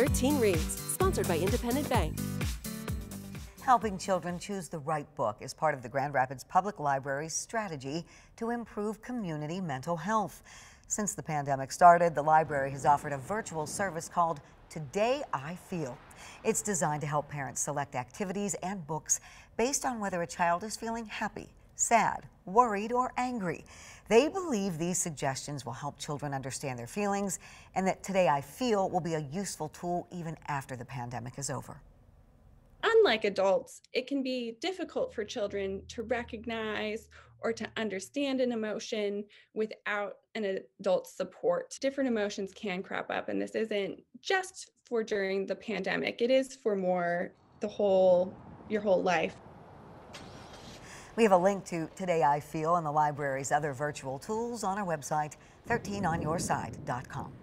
13 Reads, sponsored by Independent Bank. Helping children choose the right book is part of the Grand Rapids Public Library's strategy to improve community mental health. Since the pandemic started, the library has offered a virtual service called Today I Feel. It's designed to help parents select activities and books based on whether a child is feeling happy, sad, worried, or angry. They believe these suggestions will help children understand their feelings and that Today I Feel will be a useful tool even after the pandemic is over unlike adults, it can be difficult for children to recognize or to understand an emotion without an adult's support. Different emotions can crop up, and this isn't just for during the pandemic, it is for more the whole, your whole life. We have a link to Today I Feel and the library's other virtual tools on our website, 13onyourside.com.